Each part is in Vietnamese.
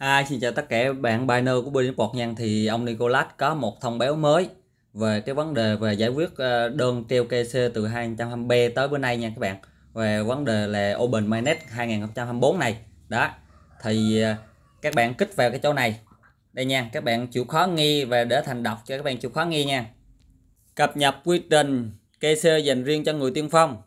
À, xin chào tất cả các bạn Biner của bên Bọt Nhân thì ông Nicolas có một thông báo mới về cái vấn đề về giải quyết ờ, đơn treo KC từ 220B tới bữa nay nha các bạn. Về vấn đề là Open Mainnet 2024 này. Đó thì ờ, các bạn kích vào cái chỗ này. Đây nha các bạn chịu khó nghi và để thành đọc cho các bạn chịu khó nghi nha. Cập nhật quy trình KC dành riêng cho người tiên phong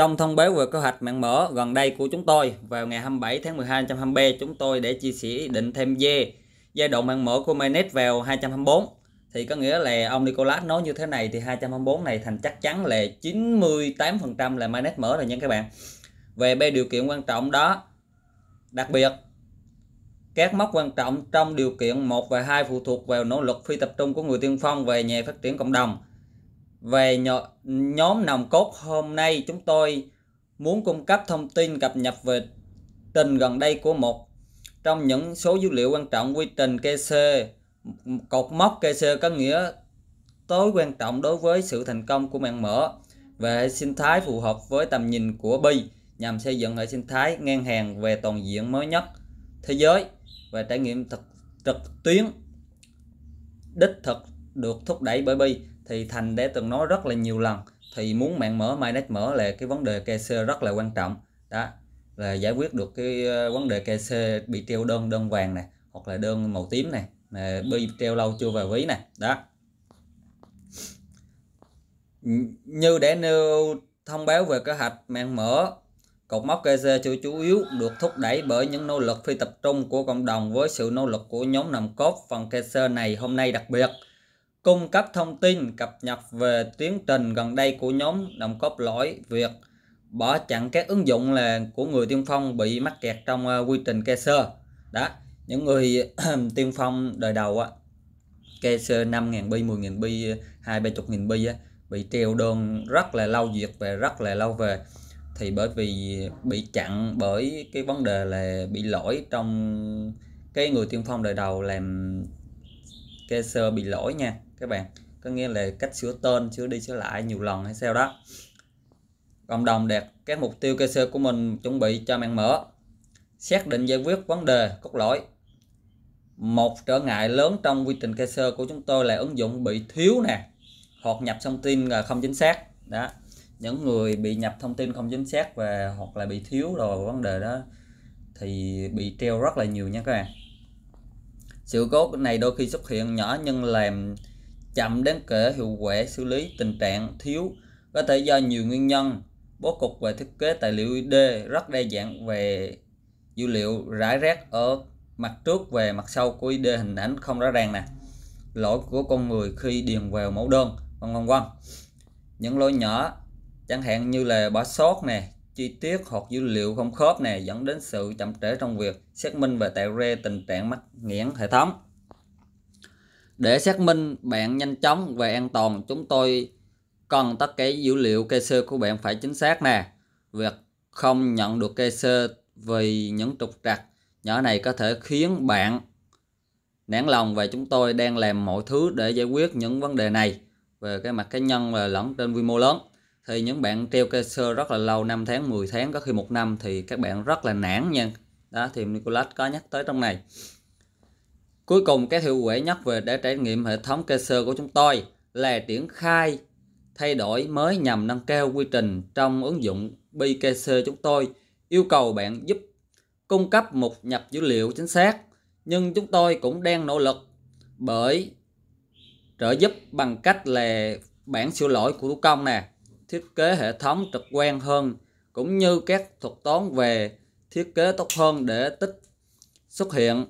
trong thông báo về kế hoạch mạng mở gần đây của chúng tôi, vào ngày 27 tháng 12 2023 chúng tôi để chia sẻ định thêm dê, giai đoạn mạng mở của Mainnet vào 224 thì có nghĩa là ông Nicolas nói như thế này, thì 224 này thành chắc chắn là 98% là Mainnet mở rồi nha các bạn. Về ba điều kiện quan trọng đó, đặc biệt, các mốc quan trọng trong điều kiện 1 và 2 phụ thuộc vào nỗ lực phi tập trung của người tiên phong về nhà phát triển cộng đồng về nhóm nòng cốt hôm nay, chúng tôi muốn cung cấp thông tin cập nhật về trình gần đây của một trong những số dữ liệu quan trọng quy trình KC cột mốc KC có nghĩa tối quan trọng đối với sự thành công của mạng mở về hệ sinh thái phù hợp với tầm nhìn của Bi nhằm xây dựng hệ sinh thái ngang hàng về toàn diện mới nhất thế giới và trải nghiệm thực trực tuyến đích thực được thúc đẩy bởi Bi thì thành đã từng nói rất là nhiều lần, thì muốn mạng mở mainnet mở là cái vấn đề KC rất là quan trọng. Đó, là giải quyết được cái ờ, vấn đề KC bị treo đơn đơn vàng này hoặc là đơn màu tím này mà bị treo lâu chưa vào ví này đó. Như để nêu thông báo về kế hoạch mạng mở, cột mốc KC chủ chủ yếu được thúc đẩy bởi những nỗ lực phi tập trung của cộng đồng với sự nỗ lực của nhóm nằm cốt phần KC này hôm nay đặc biệt cung cấp thông tin cập nhật về tiến trình gần đây của nhóm đồng cốt lỗi việc bỏ chặn các ứng dụng là của người tiên phong bị mắc kẹt trong ờ, quy trình sơ đó những người tiên phong đời đầu á sơ 5.000 bi 10.000 bi hai ba chục nghìn bi á, bị treo đơn rất là lâu duyệt về rất là lâu về. Thì bởi vì bị chặn bởi cái vấn đề là bị lỗi trong cái người tiên phong đời đầu làm sơ bị lỗi nha các bạn. Có nghĩa là cách sửa tên, sửa đi sửa lại nhiều lần hay sao đó. Cộng đồng đạt các mục tiêu KC của mình, chuẩn bị cho mạng mở. Xác định giải quyết vấn đề, cốt lõi. Một trở ngại lớn trong quy trình KC của chúng tôi là ứng dụng bị thiếu nè. Hoặc nhập thông tin là không chính xác. Đó. Những người bị nhập thông tin không chính xác và hoặc là bị thiếu rồi vấn đề đó thì bị treo rất là nhiều nha các bạn. Sự cố này đôi khi xuất hiện nhỏ nhưng làm chậm đáng kể hiệu quả xử lý tình trạng thiếu, có thể do nhiều nguyên nhân. Bố cục về thiết kế tài liệu ID rất đa dạng về dữ liệu rải rác ở mặt trước về mặt sau của ID hình ảnh không rõ ràng nè. Lỗi của con người khi điền vào mẫu đơn, vân vân vân. Những lỗi nhỏ, chẳng hạn như là bỏ sót nè, chi tiết hoặc dữ liệu không khớp nè, dẫn đến sự chậm trễ trong việc xác minh và tạo ra tình trạng mắc nghẽn hệ thống để xác minh bạn nhanh chóng và an toàn, chúng tôi cần tất cả dữ liệu KC của bạn phải chính xác nè. Việc không nhận được KC vì những trục trặc nhỏ này có thể khiến bạn nản lòng và chúng tôi đang làm mọi thứ để giải quyết những vấn đề này. Về cái mặt cá nhân và lẫn trên quy mô lớn thì những bạn treo KC rất là lâu 5 tháng 10 tháng có khi một năm thì các bạn rất là nản nha. Đó thì Nicholas có nhắc tới trong này. Cuối cùng, cái hiệu quả nhất về để trải nghiệm hệ thống Kaiser của chúng tôi là triển khai thay đổi mới nhằm nâng cao quy trình trong ứng dụng BKC chúng tôi. Yêu cầu bạn giúp cung cấp một nhập dữ liệu chính xác, nhưng chúng tôi cũng đang nỗ lực bởi trợ giúp bằng cách là bản sửa lỗi của thủ công nè, thiết kế hệ thống trực quan hơn, cũng như các thuật toán về thiết kế tốt hơn để tích xuất hiện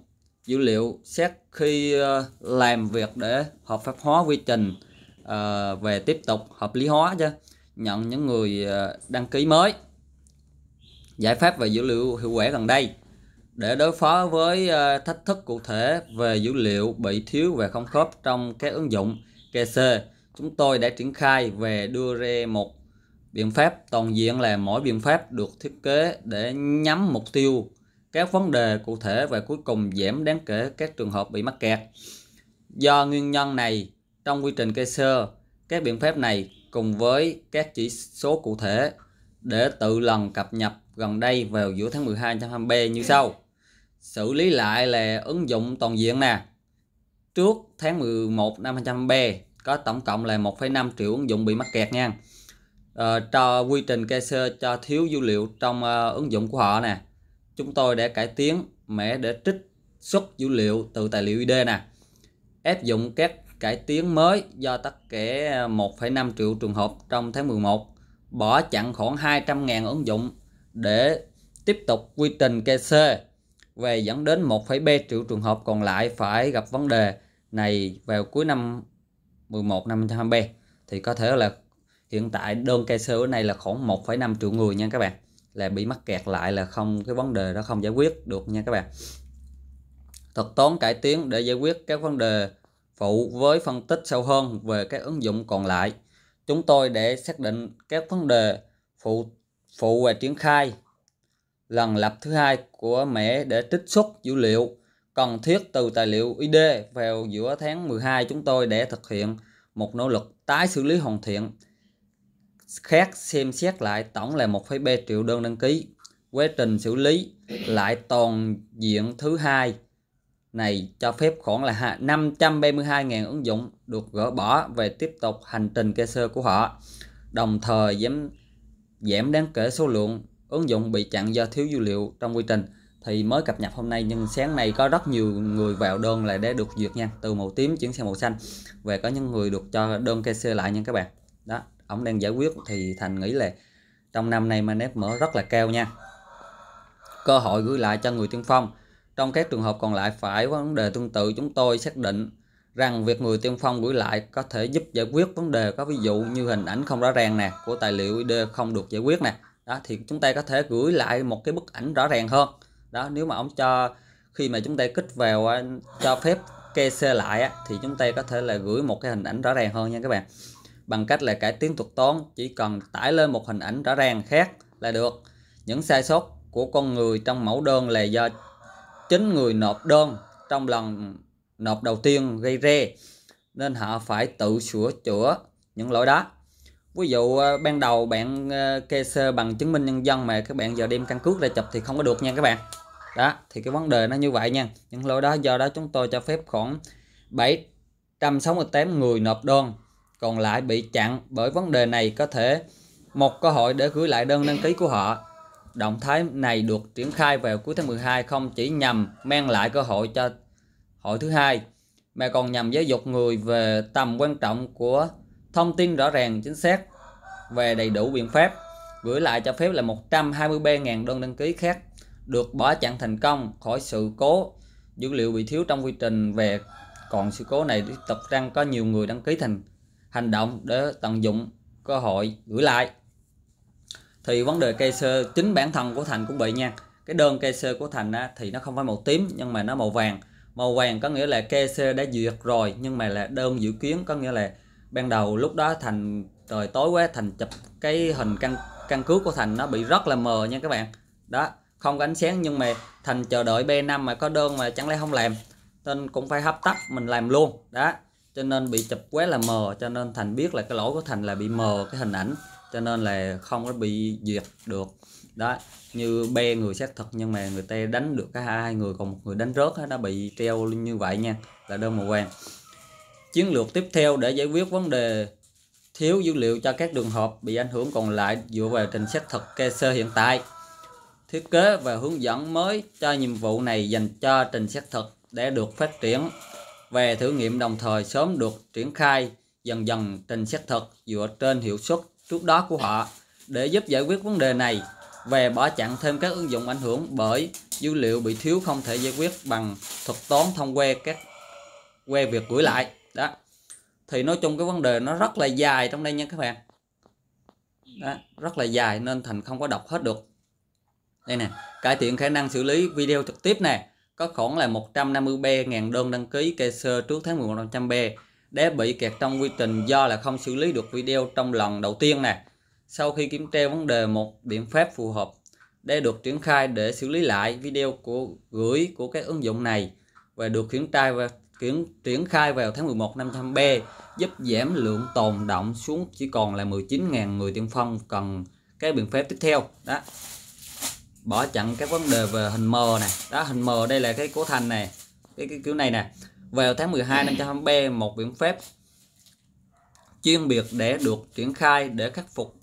dữ liệu xét khi ờ, làm việc để hợp pháp hóa quy trình ờ, về tiếp tục hợp lý hóa chứ, nhận những người ờ, đăng ký mới. Giải pháp về dữ liệu hiệu quả gần đây, để đối phó với thách thức cụ thể về dữ liệu bị thiếu và không khớp trong các ứng dụng KC chúng tôi đã triển khai về đưa ra một biện pháp, toàn diện là mỗi biện pháp được thiết kế để nhắm mục tiêu các vấn đề cụ thể và cuối cùng giảm đáng kể các trường hợp bị mắc kẹt. Do nguyên nhân này, trong quy trình cây sơ, các biện pháp này cùng với các chỉ số cụ thể để tự lần cập nhật gần đây vào giữa tháng 12 2023 như sau. Xử lý lại là ứng dụng toàn diện nè. Trước tháng 11 năm 2023 có tổng cộng là 1,5 triệu ứng dụng bị mắc kẹt nha. Ờ, cho quy trình kê sơ cho thiếu dữ liệu trong uh, ứng dụng của họ nè chúng tôi đã cải tiến mẻ để trích xuất dữ liệu từ tài liệu ID nè. Áp dụng các cải tiến mới do tất cả 1,5 triệu trường hợp trong tháng 11 bỏ chặn khoảng 200.000 ứng dụng để tiếp tục quy trình KC về dẫn đến 1,3 triệu trường hợp còn lại phải gặp vấn đề này vào cuối năm 11 năm 2023 thì có thể là hiện tại đơn KC ở này là khoảng 1,5 triệu người nha các bạn là bị mắc kẹt lại là không, cái vấn đề đó không giải quyết được nha các bạn. Thuật toán cải tiến để giải quyết các vấn đề phụ với phân tích sâu hơn về các ứng dụng còn lại. Chúng tôi để xác định các vấn đề phụ phụ và triển khai. Lần lập thứ hai của mẹ để trích xuất dữ liệu cần thiết từ tài liệu ID vào giữa tháng 12 chúng tôi để thực hiện một nỗ lực tái xử lý hoàn thiện khác xem xét lại tổng là 1,3 triệu đơn đăng ký. Quá trình xử lý lại toàn diện thứ hai này cho phép khoảng là 532.000 ứng dụng được gỡ bỏ về tiếp tục hành trình kê sơ của họ. Đồng thời giảm giảm đáng kể số lượng ứng dụng bị chặn do thiếu dữ liệu trong quy trình. Thì mới cập nhật hôm nay nhưng sáng nay có rất nhiều người vào đơn là để được duyệt nha từ màu tím chuyển sang màu xanh. Về có những người được cho đơn KC lại nha các bạn. Đó ông đang giải quyết thì thành nghĩ là trong năm nay manep mở rất là cao nha. Cơ hội gửi lại cho người tiên phong. Trong các trường hợp còn lại phải vấn đề tương tự, chúng tôi xác định rằng việc người tiên phong gửi lại có thể giúp giải quyết vấn đề. Có ví dụ như hình ảnh không rõ ràng nè, của tài liệu ID không được giải quyết nè. Đó, thì chúng ta có thể gửi lại một cái bức ảnh rõ ràng hơn. Đó, nếu mà ông cho, khi mà chúng ta kích vào cho phép kê xe lại thì chúng ta có thể là gửi một cái hình ảnh rõ ràng hơn nha các bạn bằng cách là cải tiến thuật toán, chỉ cần tải lên một hình ảnh rõ ràng khác là được. Những sai sót của con người trong mẫu đơn là do chính người nộp đơn trong lần nộp đầu tiên gây ra, nên họ phải tự sửa chữa những lỗi đó. Ví dụ ờ, ban đầu bạn ờ, kê sơ bằng chứng minh nhân dân mà các bạn giờ đem căn cước ra chụp thì không có được nha các bạn. Đó, thì cái vấn đề nó như vậy nha. Những lỗi đó do đó chúng tôi cho phép khoảng 768 người nộp đơn còn lại bị chặn bởi vấn đề này có thể. Một cơ hội để gửi lại đơn đăng ký của họ. Động thái này được triển khai vào cuối tháng 12 không chỉ nhằm mang lại cơ hội cho hội thứ hai, mà còn nhằm giáo dục người về tầm quan trọng của thông tin rõ ràng, chính xác về đầy đủ biện pháp. Gửi lại cho phép là 123.000 đơn đăng ký khác được bỏ chặn thành công khỏi sự cố dữ liệu bị thiếu trong quy trình. Về còn sự cố này tiếp tục rằng có nhiều người đăng ký thành hành động để tận dụng cơ hội gửi lại. Thì vấn đề cây sơ chính bản thân của thành cũng bị nha. Cái đơn cây sơ của thành á, thì nó không phải màu tím nhưng mà nó màu vàng. Màu vàng có nghĩa là cây sơ đã duyệt rồi nhưng mà là đơn dự kiến. Có nghĩa là ban đầu lúc đó thành trời tối quá thành chụp cái hình căn căn cước của thành nó bị rất là mờ nha các bạn. Đó không có ánh sáng nhưng mà thành chờ đợi B5 mà có đơn mà chẳng lẽ không làm. Nên cũng phải hấp tấp mình làm luôn. Đó cho nên bị chụp quá là mờ, cho nên thành biết là cái lỗi của thành là bị mờ cái hình ảnh, cho nên là không có bị duyệt được. Đó, như be người xác thực nhưng mà người ta đánh được cả hai người, còn một người đánh rớt nó bị treo như vậy nha, là đơn màu vàng. Chiến lược tiếp theo để giải quyết vấn đề thiếu dữ liệu cho các trường hợp bị ảnh hưởng còn lại dựa vào trình xác thực kê sơ hiện tại. Thiết kế và hướng dẫn mới cho nhiệm vụ này dành cho trình xác thực để được phát triển về thử nghiệm đồng thời sớm được triển khai dần dần trình xét thực dựa trên hiệu suất trước đó của họ. Để giúp giải quyết vấn đề này về bỏ chặn thêm các ứng dụng ảnh hưởng bởi dữ liệu bị thiếu không thể giải quyết bằng thuật toán thông qua các que việc gửi lại. Đó. Thì nói chung cái vấn đề nó rất là dài trong đây nha các bạn. Đó, rất là dài nên thành không có đọc hết được. Đây nè cải thiện khả năng xử lý video trực tiếp nè có khoảng là 153.000 đơn đăng ký kê sơ trước tháng 11 năm b. Để bị kẹt trong quy trình do là không xử lý được video trong lần đầu tiên nè. Sau khi kiểm tra vấn đề một biện pháp phù hợp để được triển khai để xử lý lại video của gửi của các ứng dụng này và được triển khai và triển, triển khai vào tháng 11 năm 500 B giúp giảm lượng tồn động xuống chỉ còn là 19.000 người tiên phong cần cái biện pháp tiếp theo. Đó bỏ chặn các vấn đề về hình mờ này đó hình mờ đây là cái cố thành này cái, cái kiểu này nè vào tháng 12 năm 2023 một biện pháp chuyên biệt để được triển khai để khắc phục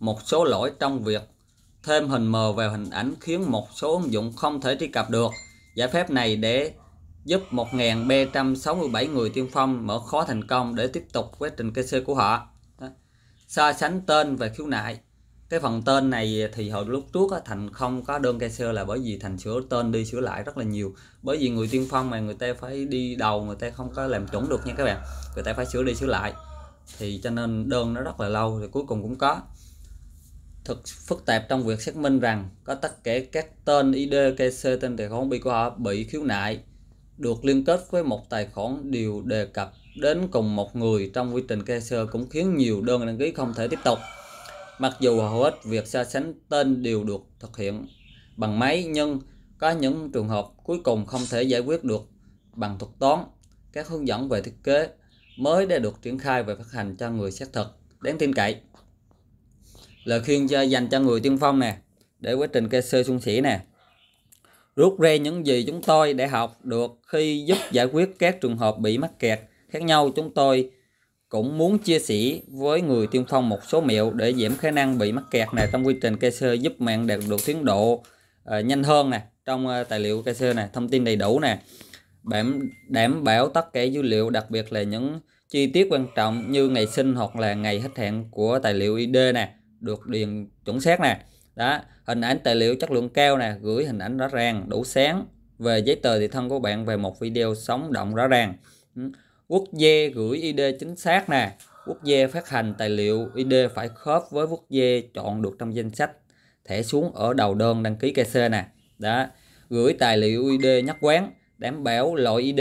một số lỗi trong việc thêm hình mờ vào hình ảnh khiến một số ứng dụng không thể truy cập được. Giải pháp này để giúp 1.367 người tiên phong mở khóa thành công để tiếp tục quá trình KC của họ. So sánh tên và khiếu nại. Cái phần tên này thì hồi lúc trước Thành không có đơn KC là bởi vì Thành sửa tên đi sửa lại rất là nhiều. Bởi vì người tiên phong mà người ta phải đi đầu, người ta không có làm chuẩn được nha các bạn. Người ta phải sửa đi sửa lại. Thì cho nên đơn nó rất là lâu, thì cuối cùng cũng có thực phức tạp trong việc xác minh rằng có tất cả các tên ID KC tên tài khoản bị của họ bị khiếu nại, được liên kết với một tài khoản đều đề cập đến cùng một người trong quy trình KC cũng khiến nhiều đơn đăng ký không thể tiếp tục. Mặc dù hầu hết việc so sánh tên đều được thực hiện bằng máy, nhưng có những trường hợp cuối cùng không thể giải quyết được bằng thuật toán. Các hướng dẫn về thiết kế mới đã được triển khai và phát hành cho người xác thực. Đáng tin cậy. Lời khuyên cho dành cho người tiên phong nè, để quá trình cây sơ xuân sĩ nè. Rút ra những gì chúng tôi đã học được khi giúp giải quyết các trường hợp bị mắc kẹt. Khác nhau, chúng tôi cũng muốn chia sẻ với người tiên phong một số mẹo để giảm khả năng bị mắc kẹt này trong quy trình cây sơ giúp bạn đạt được tiến độ uh, nhanh hơn nè trong uh, tài liệu cây sơ này thông tin đầy đủ nè. Đảm đảm bảo tất cả dữ liệu đặc biệt là những chi tiết quan trọng như ngày sinh hoặc là ngày hết hạn của tài liệu ID nè được điền chuẩn xác nè. Đó hình ảnh tài liệu chất lượng cao nè gửi hình ảnh rõ ràng đủ sáng. Về giấy tờ thì thân của bạn về một video sống động rõ ràng. Ừ quốc gia gửi ID chính xác nè. Quốc gia phát hành tài liệu ID phải khớp với quốc gia chọn được trong danh sách. Thẻ xuống ở đầu đơn đăng ký KC nè. Đó, gửi tài liệu ID nhắc quán, đảm bảo loại ID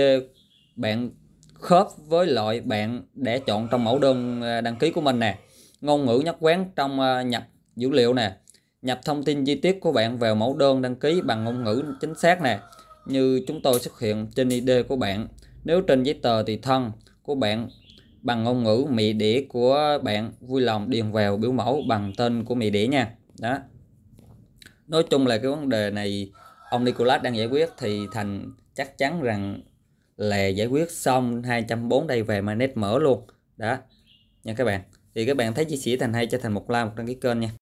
bạn khớp với loại bạn để chọn trong mẫu đơn à, đăng ký của mình nè. Ngôn ngữ nhất quán trong à, nhập dữ liệu nè. Nhập thông tin chi tiết của bạn vào mẫu đơn đăng ký bằng ngôn ngữ chính xác nè. Như chúng tôi xuất hiện trên ID của bạn nếu trên giấy tờ thì thân của bạn bằng ngôn ngữ mị đĩa của bạn, vui lòng điền vào biểu mẫu bằng tên của mị đĩa nha. Đó. Nói chung là cái vấn đề này ông Nicolas đang giải quyết thì thành chắc chắn rằng là giải quyết xong 204 đây về mà nét mở luôn. Đó. Nha các bạn. Thì các bạn thấy chia sẻ thành hay cho thành một like một đăng ký kênh nha.